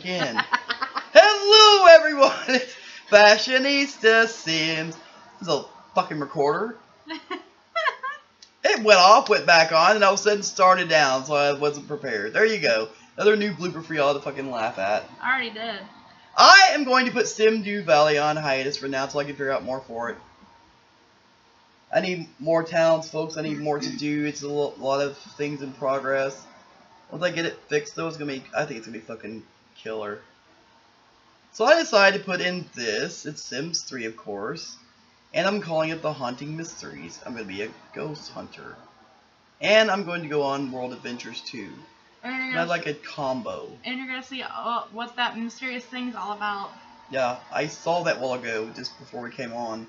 again. Hello, everyone! It's Fashionista Sims. This is a fucking recorder. It went off, went back on, and all of a sudden started down, so I wasn't prepared. There you go. Another new blooper for y'all to fucking laugh at. I already did. I am going to put Sim Valley on hiatus for now until I can figure out more for it. I need more talents, folks. I need more to do. It's a lot of things in progress. Once I get it fixed, though, it's gonna be. I think it's gonna be fucking killer. So I decided to put in this. It's Sims 3, of course, and I'm calling it the Haunting Mysteries. I'm gonna be a ghost hunter, and I'm going to go on World Adventures 2. And you're And gonna, I like a combo. and you're gonna see uh, what that mysterious thing's all about. Yeah, I saw that while ago, just before we came on.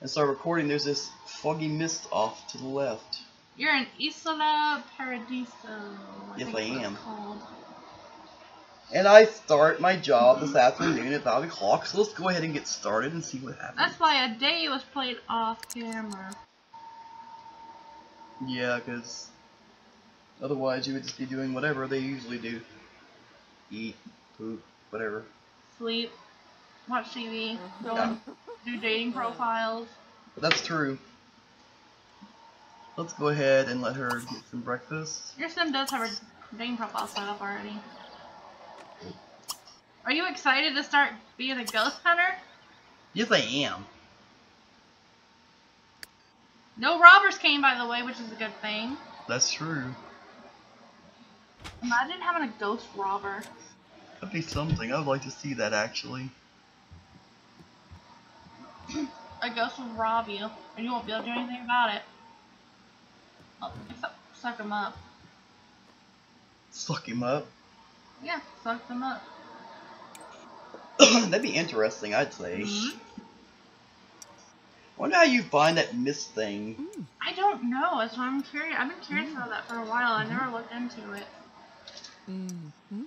And started recording, there's this foggy mist off to the left. You're in Isla Paradiso. I Yes, I am. It's called. And I start my job this afternoon at 5 o'clock, so let's go ahead and get started and see what happens. That's why a day was played off camera. Yeah, because otherwise you would just be doing whatever they usually do. Eat, poop, whatever. Sleep, watch TV, mm-hmm. go Yeah. on, do dating profiles. That's true. Let's go ahead and let her get some breakfast. Your sim does have a dating profile set up already. Are you excited to start being a ghost hunter? Yes, I am. No robbers came, by the way, which is a good thing. That's true. Imagine having a ghost robber. That'd be something. I would like to see that actually. A ghost will rob you, and you won't be able to do anything about it. Oh, except suck them up. Suck him up. Yeah, suck them up. That'd be interesting, I'd say. Mhm. Wonder how you find that mist thing. I don't know. That's why I'm curious. I've been curious about that for a while. I never looked into it. Mm-hmm.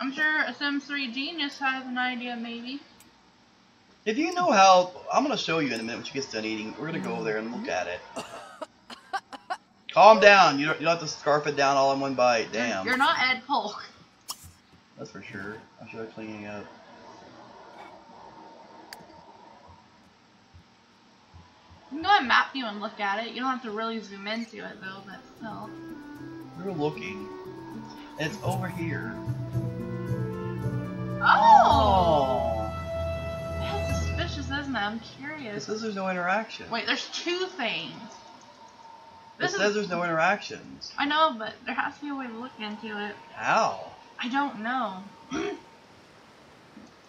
I'm sure a Sims 3 genius has an idea, maybe. If you know how, I'm gonna show you in a minute when she gets done eating. We're gonna go over there and look at it. Calm down. You don't, you don't have to scarf it down all in one bite. Damn. You're not Ed Polk. That's for sure. I should have cleaning up. You can go on map view and look at it. You don't have to really zoom into it though, but still. We're looking. It's over here. Oh! That's suspicious, isn't it? I'm curious. It says there's no interaction. Wait, there's two things. it This says is. there's no interactions. I know, but there has to be a way to look into it. How? I don't know.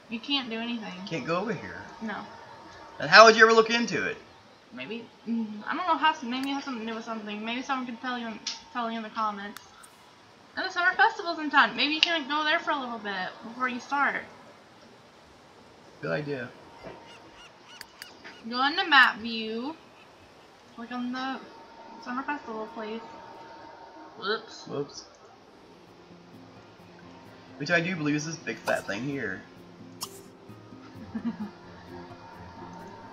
you can't do anything. Can't go over here. No. And how would you ever look into it? Maybe mm, I don't know. How maybe it has something to do with something. Maybe someone can tell you in, tell you in the comments. And the summer festival's in town. Maybe you can go there for a little bit before you start. Good idea. Go into map view. Click on the summer festival place. Whoops. Whoops. Which I do believe is this big fat thing here.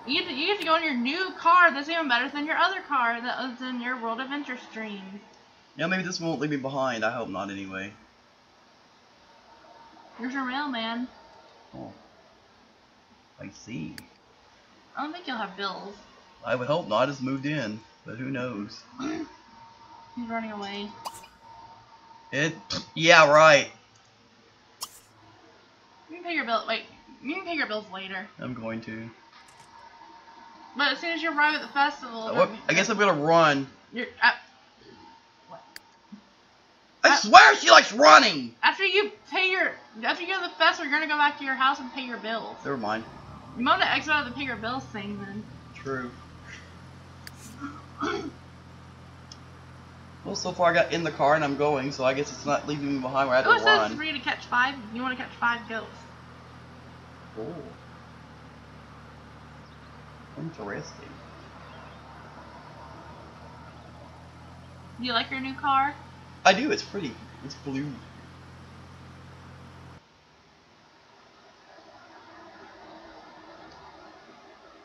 You get, to, you get to go in your new car that's even better than your other car that was in your World of Adventure stream. Yeah, maybe this won't leave me behind. I hope not anyway. Here's your mailman. Oh. I see. I don't think you'll have bills. I would hope not. It's moved in. But who knows? He's running away. It. Yeah, right. You can pay your bill. Wait, you can pay your bills later. I'm going to. But as soon as you arrive at the festival, Uh, what- I guess I'm gonna run. you're uh, I Uh, swear she likes running! after you pay your after you go to the festival, you're gonna go back to your house and pay your bills. Never mind. You might want to exit out of the pay your bills thing then. True. Well, so far I got in the car and I'm going, so I guess it's not leaving me behind where I have it to says run. for you to catch five. You want to catch five ghosts. Oh. Interesting. You like your new car? I do, it's pretty. It's blue.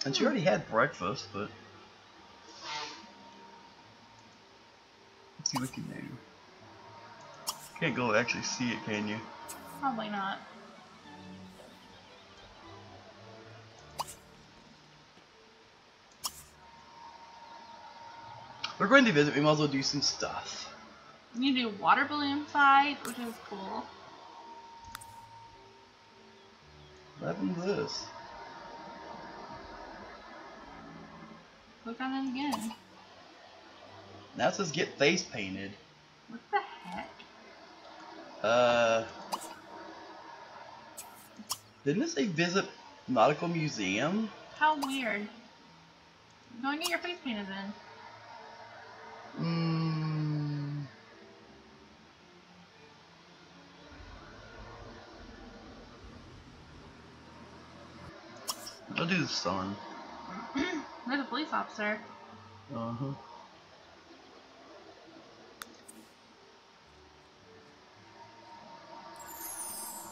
And she already had breakfast, but let's see what we can do. Can't go actually see it, can you? Probably not. We're going to visit. We might as well do some stuff. We You do water balloon fight, which is cool. What happened to this? Click on it again. Now it says get face painted. What the heck? Uh. Didn't it say visit nautical museum? How weird. Go and get your face painted then. Hmm. I'll do the sun. There's a police officer. Uh huh.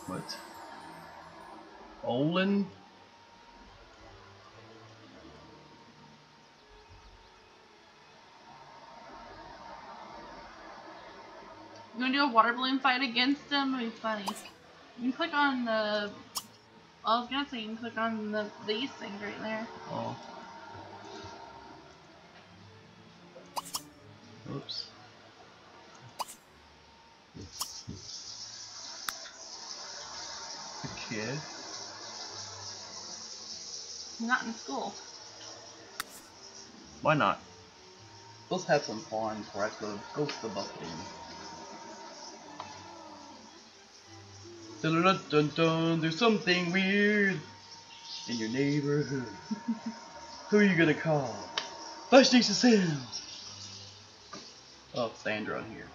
What? Olin? You wanna do a water balloon fight against him? It'd be funny. You can click on the. I was gonna say you can click on the these things right there. Oh. Oops. Okay. kid? not in school. Why not? Let's have some fun before I go, go to the bus Dun, dun, dun, dun, there's something weird in your neighborhood. Who are you gonna call? Fashionista Sims! Oh, Sandra on here.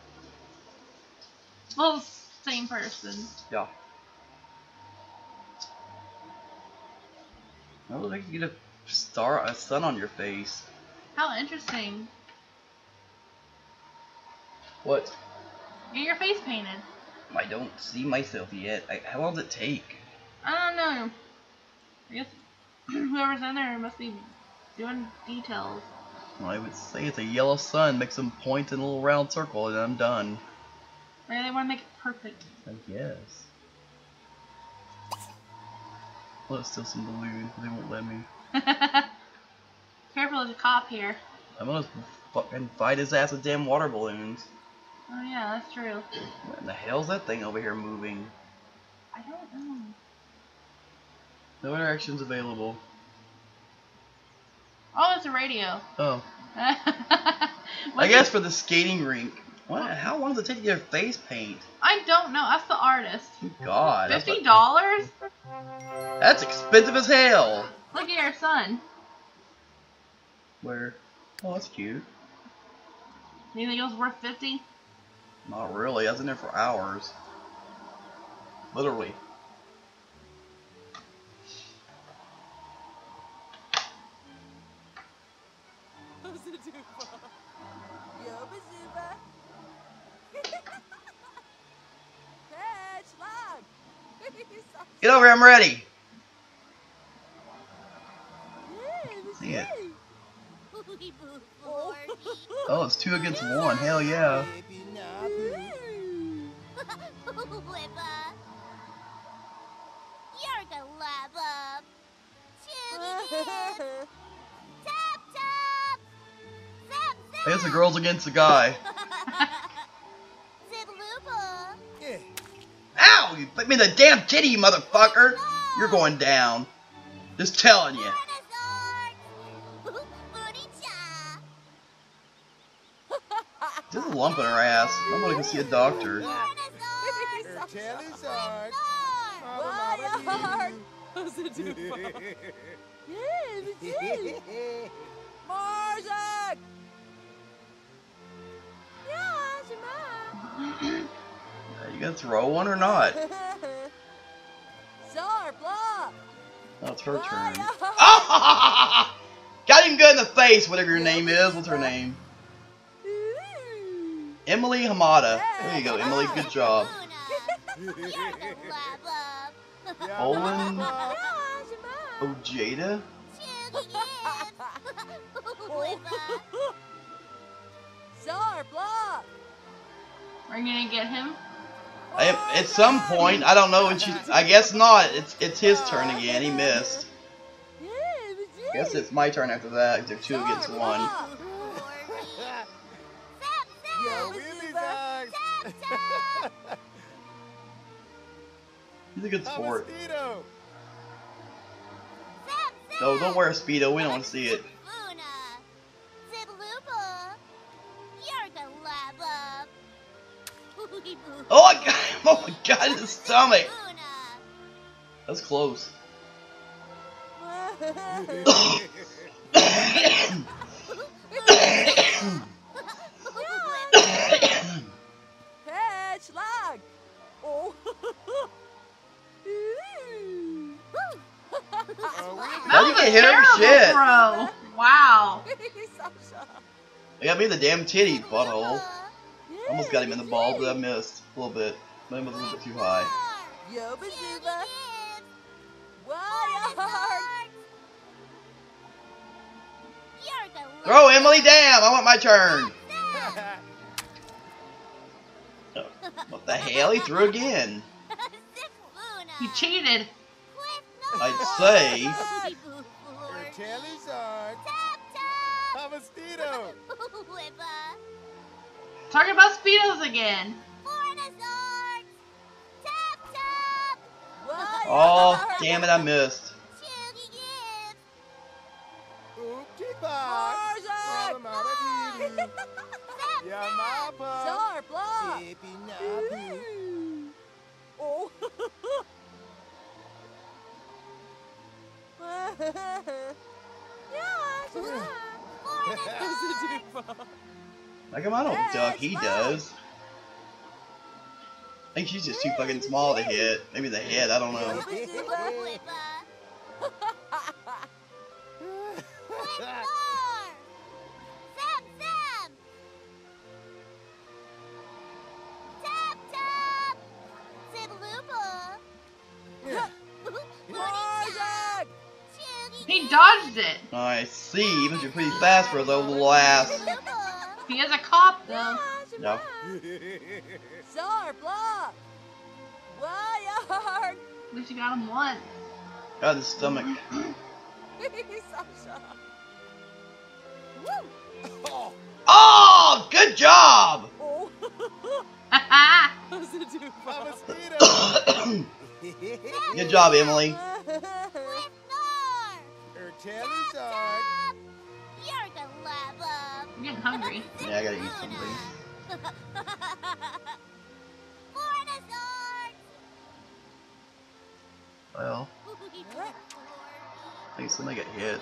Well, same person. Yeah. I would like to get a star, a sun on your face. How interesting. What? Get your face painted. I don't see myself yet. I, how long does it take? I don't know. I guess whoever's in there must be doing details. Well, I would say it's a yellow sun. Make some point in a little round circle, and I'm done. Maybe they want to make it perfect. I guess. Well, it's still some balloon. They won't let me. Careful, there's a cop here. I'm gonna fucking fight his ass with damn water balloons. Oh yeah, that's true. What in the hell's that thing over here moving? I don't know. No interactions available. Oh, it's a radio. Oh. I guess for the skating rink. What? How long does it take to get a face paint? I don't know. That's the artist. God. Fifty dollars? that's expensive as hell. Look at your son. Where? Oh, that's cute. You think it was worth fifty? Not really. I was in there for hours. Literally. Get over here. I'm ready. It. Oh. oh, it's two against one. Hell yeah. You're gonna love up. Tap tap. Zap zap. I guess the girls against the guy. Zibalooba. Uh. Ow! You put me in the damn kitty, you motherfucker! You're going down. Just telling you. Just a lump in her ass. I'm gonna go see a doctor. Dinosaurs. Charizard. Wild. Marzak! Uh, You gonna throw one or not? Oh, it's her turn. Oh! Got him good in the face, whatever your name is. What's her name? Emily Hamada. There you go, Emily. Good job. Luna. You're gonna. Olin Ojeda? Czar, blah! Are gonna get him? I, at some point, I don't know when she. I guess not. It's it's his turn again. He missed. I guess it's my turn after that. If two against one. He's a good sport. Mosquito. No, don't wear a speedo. We don't want to see it. Oh my god! Oh my god! His stomach. That's close. Oh. How you get hit over Terrible shit? Throw. Wow. Sasha. I got me in the damn titty butthole. Almost got him in the ball, but I missed a little bit. Mine was a little bit too high. Yo, Bazuba. Throw Emily! Damn! I want my turn. What the hell? He threw again. He cheated. I'd say. Her Kelly's on. A mosquito. Talking about speedos again. Oh, damn it! I missed. Ookie box. From Mama Didi. Yamapa. Star block. Baby Nabu. Oh. Like him, I don't duck. He does. I think she's just too fucking small to hit. Maybe the head. I don't know. it. I see, but you're pretty fast for a little ass. He is a cop though. No. Star block. Wired. At least you got him once. Got his stomach. Sasha. Oh. Oh, good job! Oh. Haha. A mosquito. good job, Emily. Her Kelly's on. I'm getting hungry. Yeah, I gotta eat something. Well, I think somebody got hit.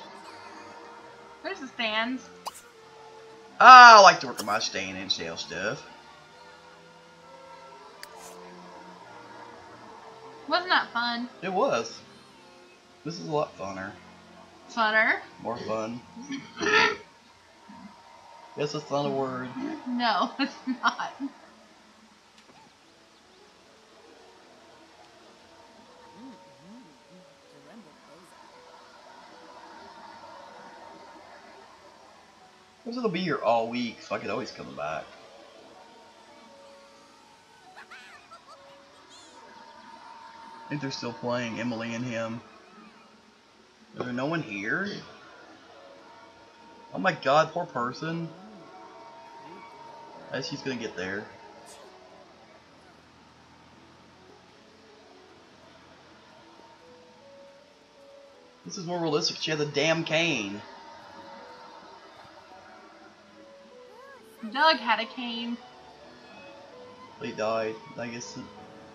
There's the stands. Ah, I like to work on my staying in sale stuff. Wasn't that fun? It was. This is a lot funner. Funner? More fun. Guess that's not a word. No, it's not. Because it'll be here all week, so I could always come back. I think they're still playing Emily and him. Is there no one here? Oh my god, poor person. I guess she's gonna get there. This is more realistic. She has a damn cane. Doug had a cane. He died. I guess it,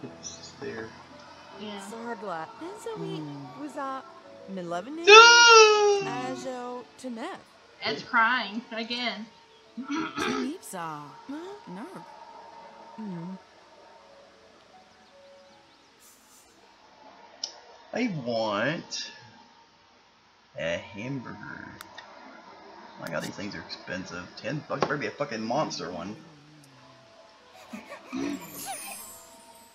it's there. Yeah. Sardla. Benzoe was that Milevin Dude! Ajo Tenef. Ed's crying again. Tenipsa. No. Mm. I want a hamburger. Oh my god, these things are expensive. Ten bucks better be a fucking monster one.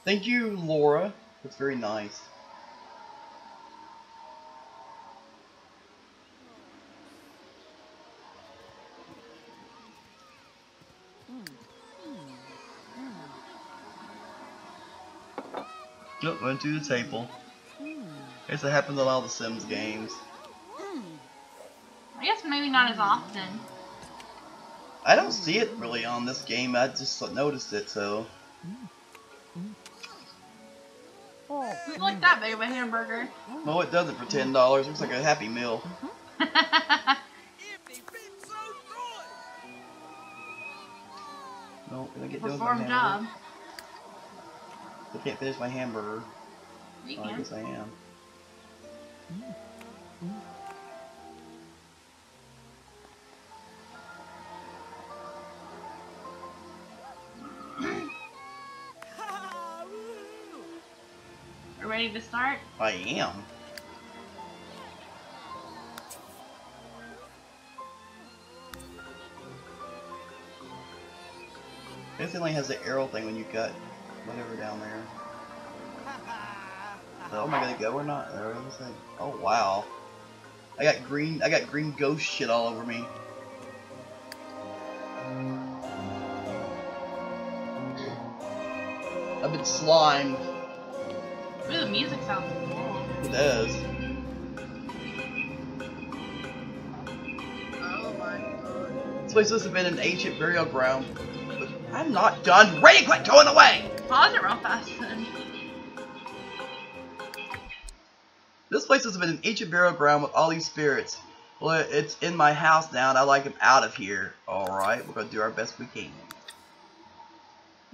Thank you, Laura. That's very nice. Yep, went to the table. I guess it happens in all the Sims games. Hmm. I guess maybe not as often. I don't see it really on this game. I just noticed it, so. Doesn't look that big of a hamburger. No, it doesn't for ten dollars. Looks like a Happy Meal. No, get Perform job. I can't finish my hamburger. You Oh, I guess I am. Are ready to start? I am. This only has the arrow thing when you got whatever down there. So, am I gonna go or not? Or what was that? Oh wow. I got green I got green ghost shit all over me. I've been slimed. Ooh, the music sounds cool. It does. Oh my god. This place must have been an ancient burial ground. But I'm not done. Ready, quit going away! Pause it real then. This place has been an ancient burial ground with all these spirits. Well, it's in my house now, and I like them out of here. Alright, we're gonna do our best we can.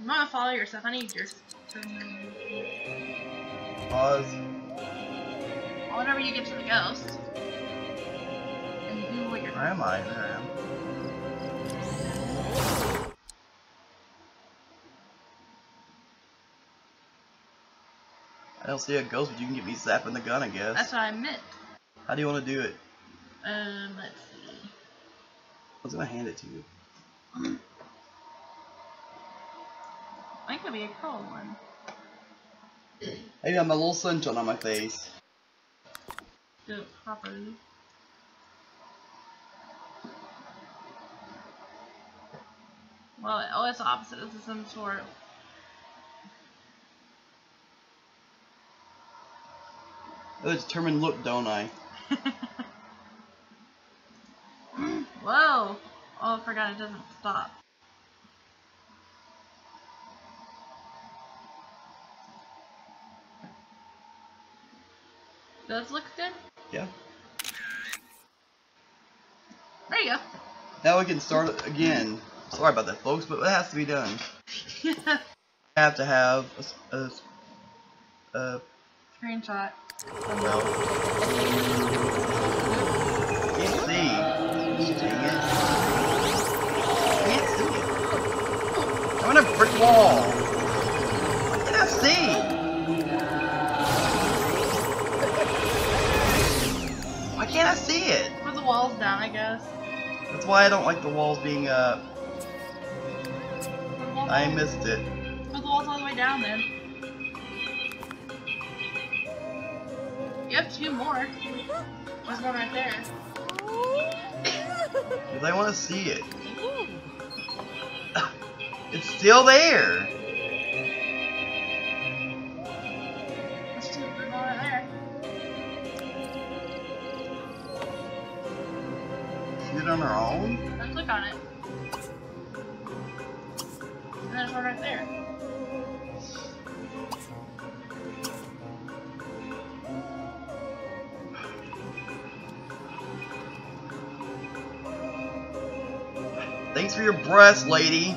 You wanna follow yourself? I need your. Pause. Whenever you get to the ghost. And do what you're Where am I? There I am. I don't see a ghost, but you can get me zapping the gun, I guess. That's what I meant. How do you want to do it? Um, let's see. I was gonna hand it to you. I think it'll be a cool one. Maybe I'm a little sunshine on my face. Do it properly. Well, oh, it's opposite. It's some sort. I have a determined look, don't I? Whoa! Oh, I forgot it doesn't stop. Does look good? Yeah. There you go. Now we can start again. Sorry about that, folks, but it has to be done. I have to have a, a a- Screenshot. no. Can't see. Dang it. Can't see it. I'm in a brick wall. I see? Why can't I see it? Put the walls down, I guess. That's why I don't like the walls being up. Put the walls, I missed it. put the walls all the way down then. You have two more. There's one right there. Because I want to see it. It's still there. There's two. There's one right there. See it on her own? Now click on it. For your breast, lady.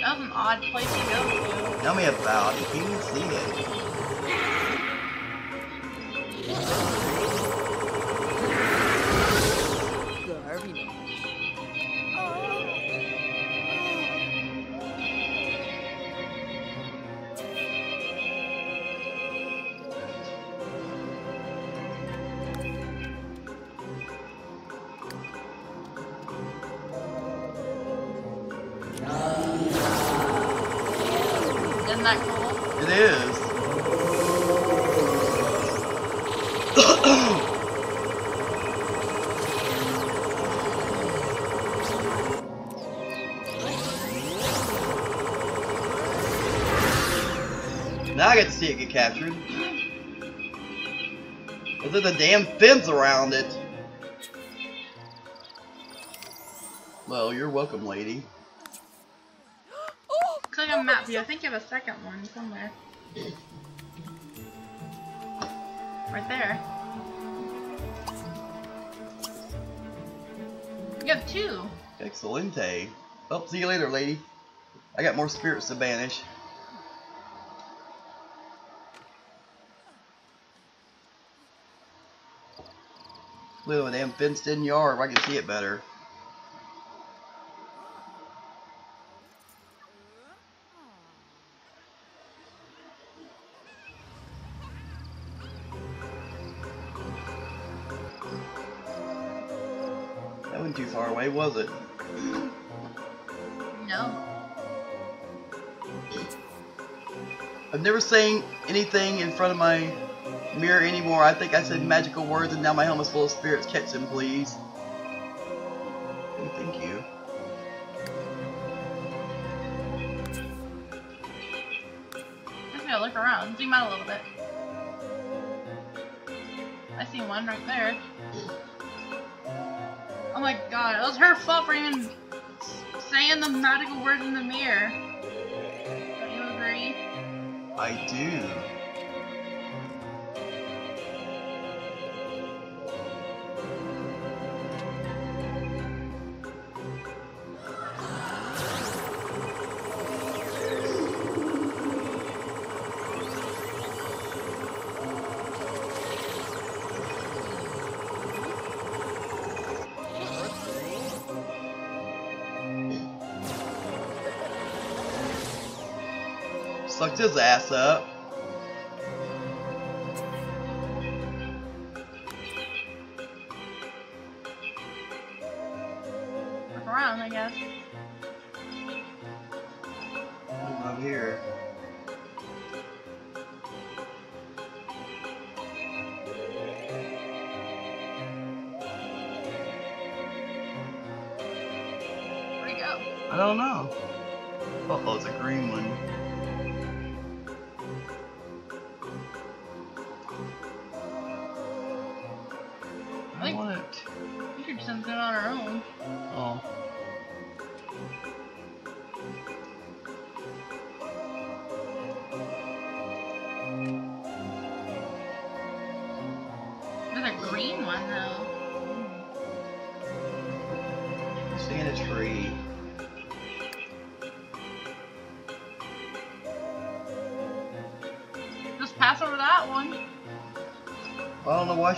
That was an odd place to go to. Tell me about it. You see it? Captured. Is there the damn fence around it? Well, you're welcome, lady. Oh! Click on map view. I think you have a second one somewhere. Right there. You have two. Excelente. Oh, see you later, lady. I got more spirits to banish. Little damn fenced in yard I can see it better. That wasn't too far away, was it? No. I've never seen anything in front of my mirror anymore. I think I said magical words and now my helmet's full of spirits. Catch them, please. Thank you. Just gotta look around. Zoom out a little bit. I see one right there. Oh my god, it was her fault for even saying the magical words in the mirror. Don't you agree? I do. His ass up. Look around, I guess. Over here. Where'd he go? I don't know. Uh oh, it's a green one.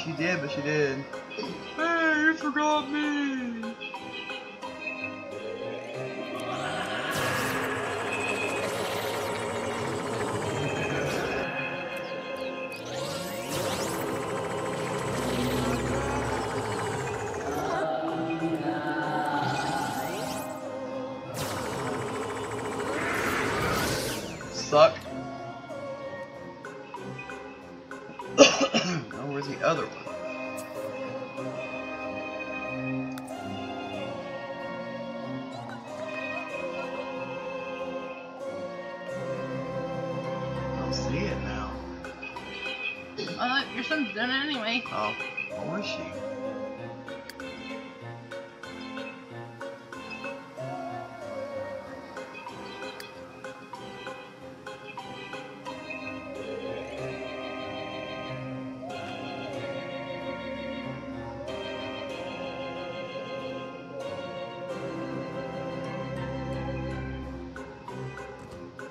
She did, but she did. Hey, you forgot me.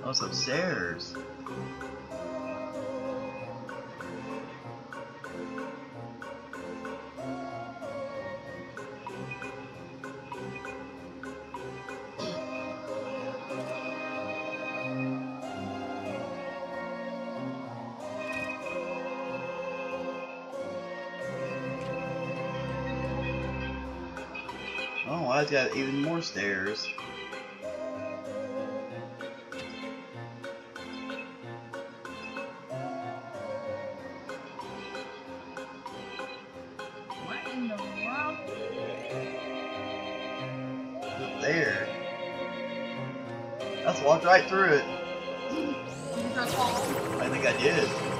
Oh, upstairs. Oh, I've got even more stairs. Right through it. You just fall. I I think I did.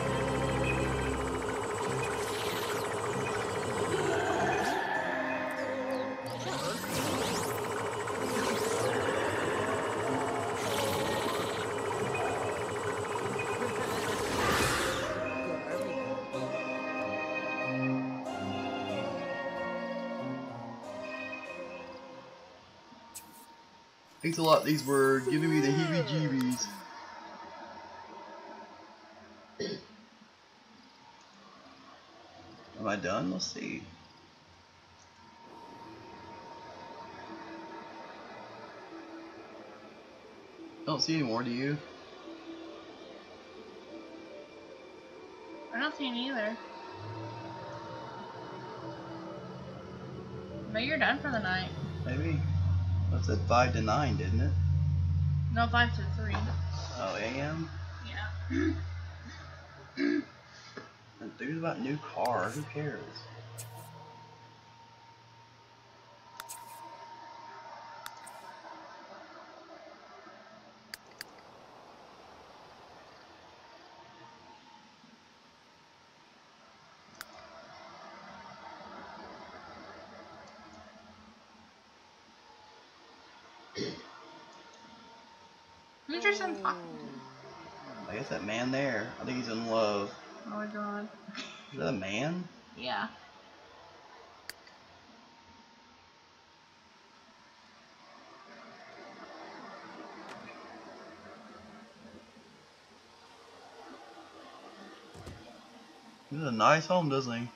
A lot. These were giving me the heebie-jeebies. Am I done? Let's see. I don't see any more, do you? I don't see any either. But you're done for the night. Maybe. That said 5 to 9, didn't it? No, five to three. Oh, AM? Yeah. Enthused about new car. Who cares? Who's your son I guess that man there. I think he's in love. Oh my god. Is that a man? Yeah. He's a nice home, doesn't he?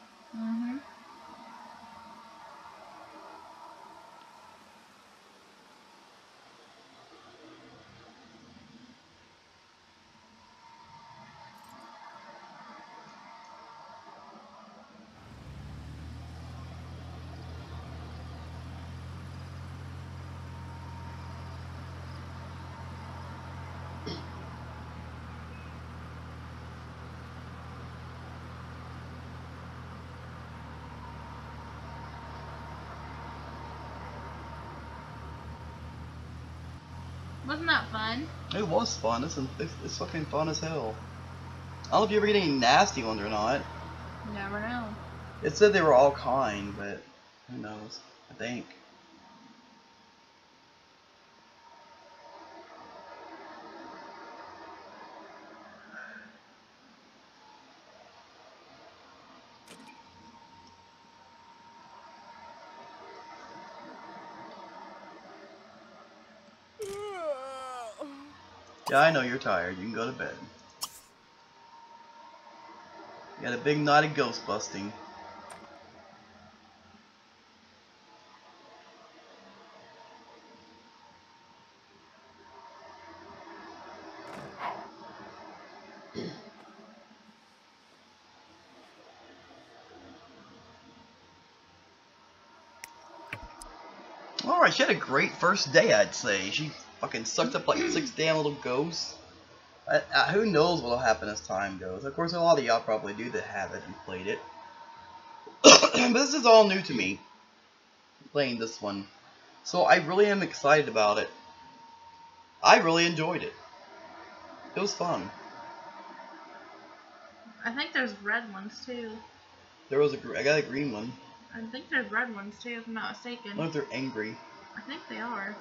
Wasn't that fun? It was fun. It's, it's, it's fucking fun as hell. I don't know if you ever get any nasty ones or not. Never know. It said they were all kind, but who knows? I think. Yeah, I know you're tired. You can go to bed. You got a big night of ghost busting. Alright, she had a great first day, I'd say. She fucking sucked up like six damn little ghosts. I, I, who knows what'll happen as time goes. Of course, a lot of y'all probably do that have it and played it. but this is all new to me, playing this one. So I really am excited about it. I really enjoyed it. It was fun. I think there's red ones too. There was a, gr- I got a green one. I think there's red ones too, if I'm not mistaken. I if they're angry. I think they are.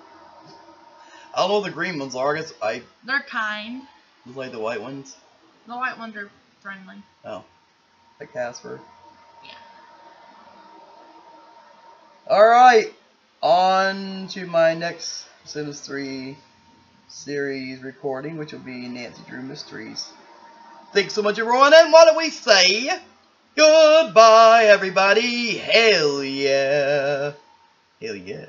I don't know what the green ones are. I guess I They're kind. was like the white ones. The white ones are friendly. Oh, like Casper. Yeah. Alright, on to my next Sims 3 series recording, which will be Nancy Drew Mysteries. Thanks so much, everyone, and what do we say? Goodbye, everybody. Hell yeah. Hell yeah.